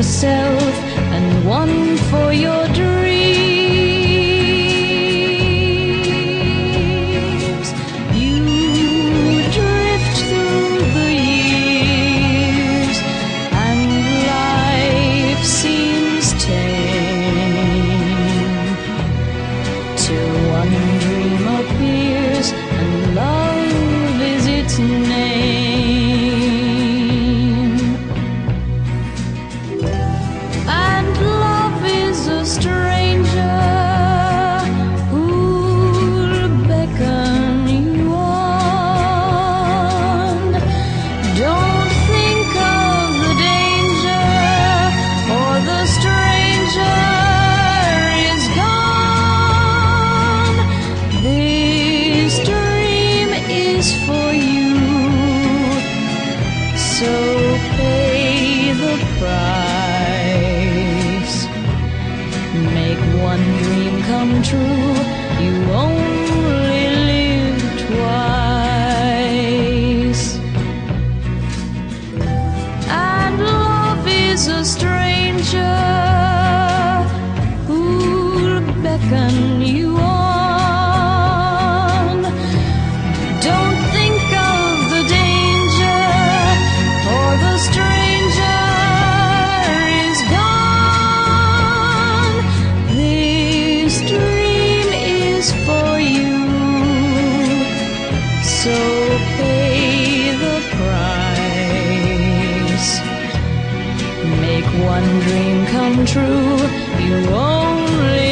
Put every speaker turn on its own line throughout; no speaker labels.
yourself and one for your True, You only this dream is for you. So pay the price. Make one dream come true. You only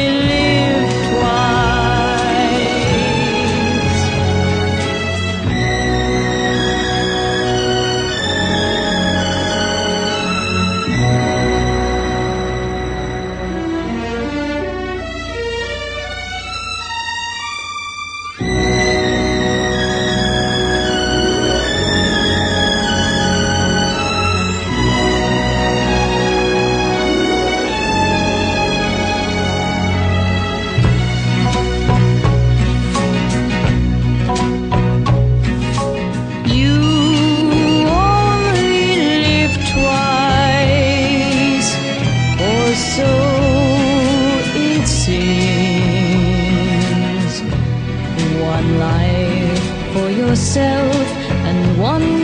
one life for yourself and one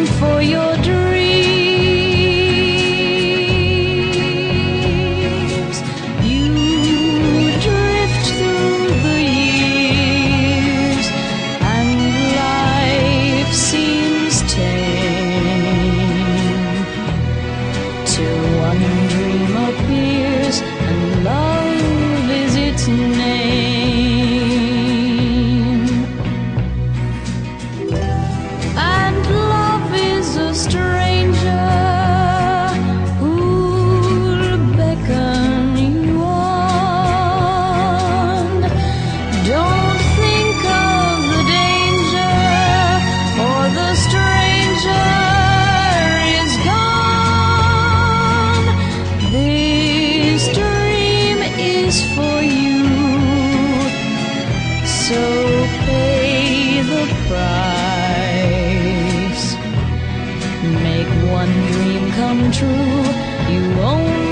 one dream come true. You only